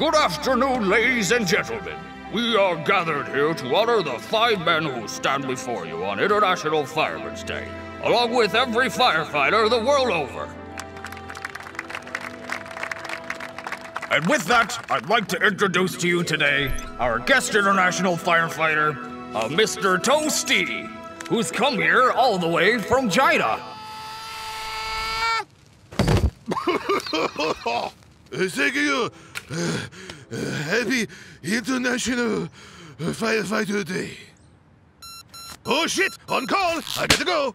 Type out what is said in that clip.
Good afternoon, ladies and gentlemen. We are gathered here to honor the five men who stand before you on International Firemen's Day, along with every firefighter the world over. And with that, I'd like to introduce to you today our guest international firefighter, uh, Mr. Toasty, who's come here all the way from China. Thank you. Happy International Firefighter Day. Oh shit! On call! I gotta go!